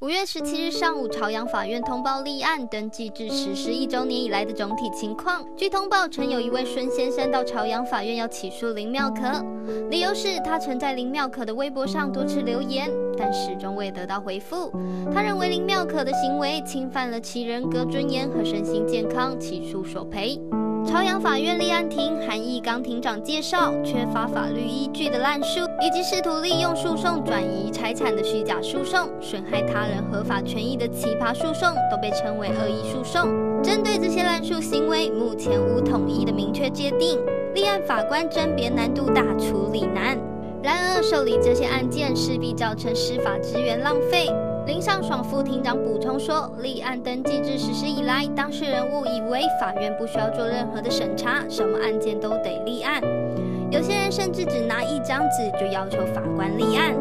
五月十七日上午，朝阳法院通报立案登记至实施一周年以来的总体情况。据通报，曾有一位孙先生到朝阳法院要起诉林妙可，理由是他曾在林妙可的微博上多次留言，但始终未得到回复。他认为林妙可的行为侵犯了其人格尊严和身心健康，起诉索赔。朝阳法院立案庭韩义刚庭长介绍，缺乏法律依据的滥诉，以及试图利用诉讼转移财产的虚假诉讼，损害他人合法权益的奇葩诉讼，都被称为恶意诉讼。针对这些滥诉行为，目前无统一的明确界定，立案法官甄别难度大，处理难。然而，受理这些案件势必造成司法资源浪费。林尚爽副庭长补充说，立案登记制实施以来，当事人误以为法院不需要做任何的审查，什么案件都得立案。有些人甚至只拿一张纸就要求法官立案。